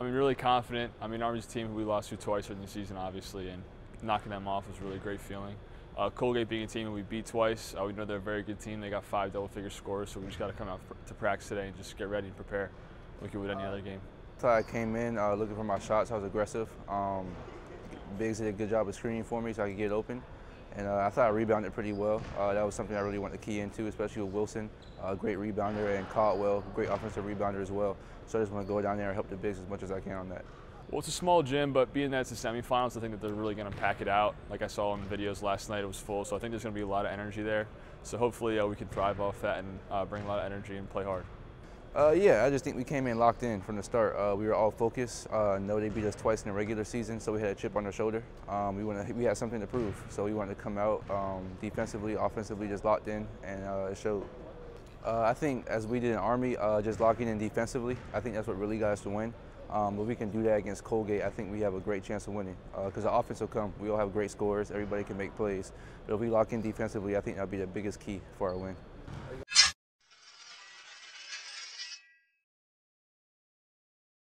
I mean, really confident. I mean, Army's a team who we lost to twice during the season, obviously, and knocking them off was really a great feeling. Uh, Colgate being a team that we beat twice, uh, we know they're a very good team. They got five double-figure scores, so we just got to come out to practice today and just get ready and prepare like you would any other game. So I came in uh, looking for my shots. I was aggressive. Um, Biggs did a good job of screening for me so I could get open. And uh, I thought I rebounded pretty well. Uh, that was something I really wanted to key into, especially with Wilson, a great rebounder, and Caldwell, great offensive rebounder as well. So I just want to go down there and help the Bigs as much as I can on that. Well, it's a small gym, but being that it's the semifinals, I think that they're really going to pack it out. Like I saw in the videos last night, it was full, so I think there's going to be a lot of energy there. So hopefully uh, we can thrive off that and uh, bring a lot of energy and play hard. Uh, yeah, I just think we came in locked in from the start. Uh, we were all focused. Uh, know they beat us twice in the regular season, so we had a chip on our shoulder. Um, we wanted, we had something to prove, so we wanted to come out um, defensively, offensively, just locked in, and uh, it showed. Uh, I think as we did in Army, uh, just locking in defensively, I think that's what really got us to win. Um, we can do that against Colgate. I think we have a great chance of winning because the offense will come. We all have great scores. Everybody can make plays. But if we lock in defensively, I think that'll be the biggest key for our win.